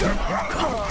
Come on.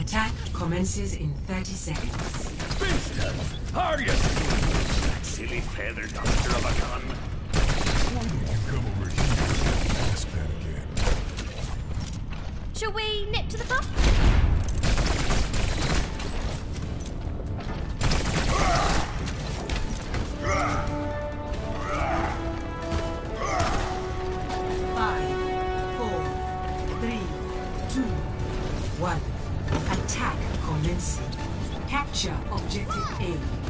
Attack commences in 30 seconds. Winston, hurry! That silly feather duster of a gun. Why don't you come over here and ask that again? Shall we nip to the pub? Capture objective A.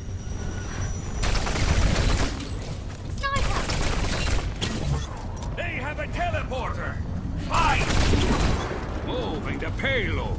the teleporter! Fine! Moving the payload!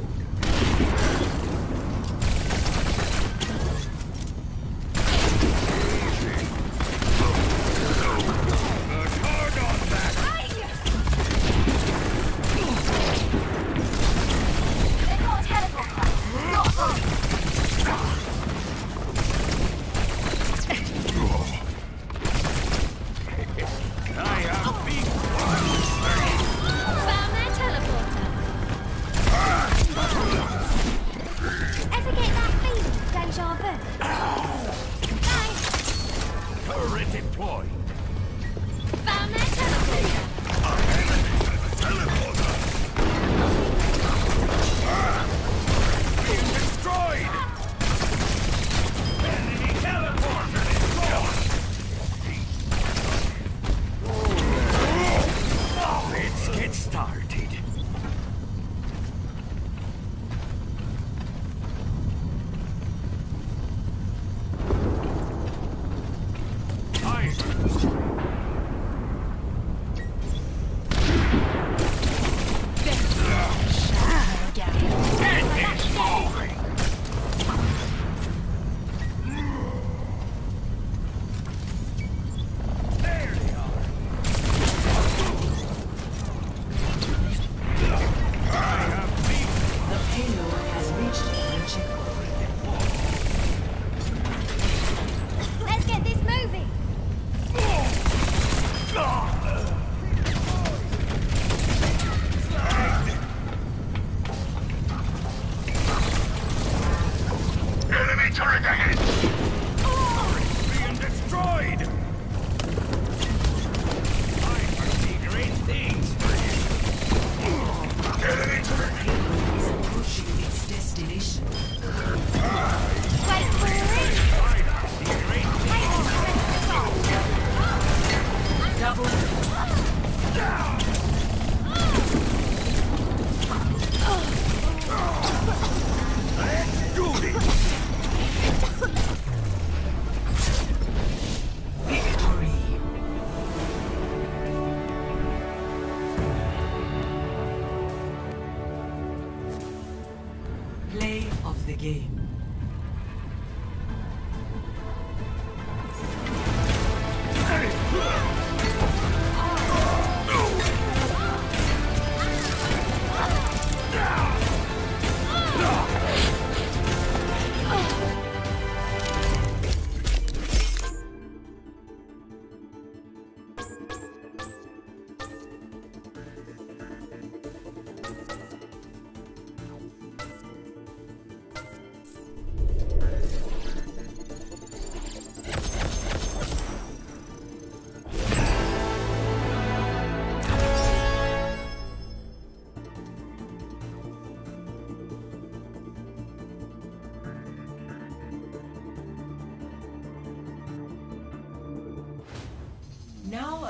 of the game.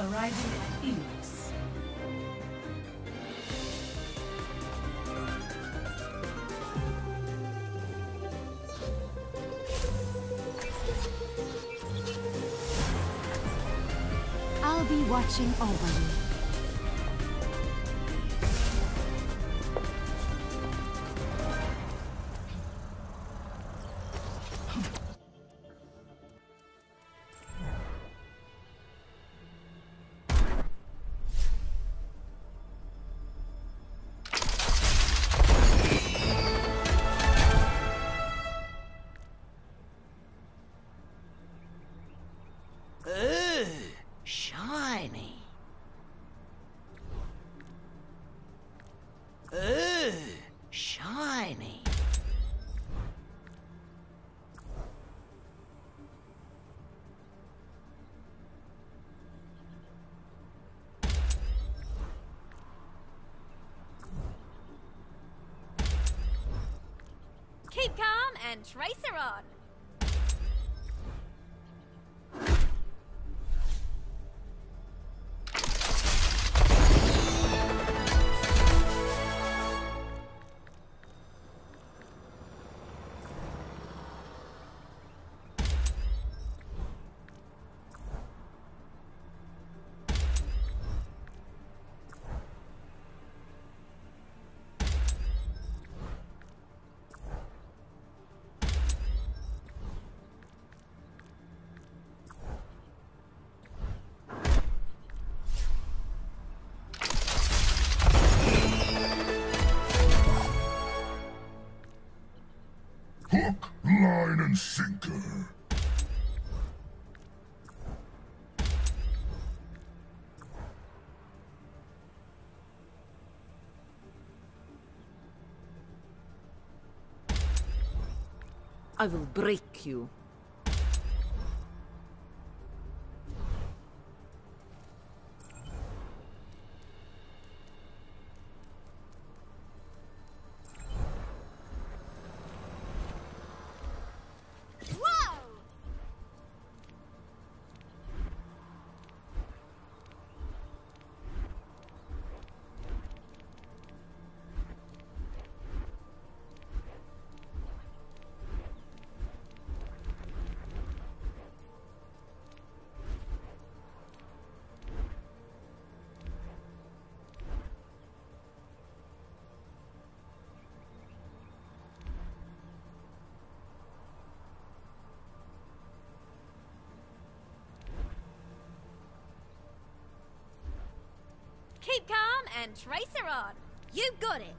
Arriving at. I'll be watching over you. And tracer and sinker. I will break you. And tracer on. You got it.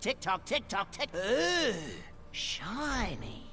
Tick tock, tick tock, tick. Ooh, shiny.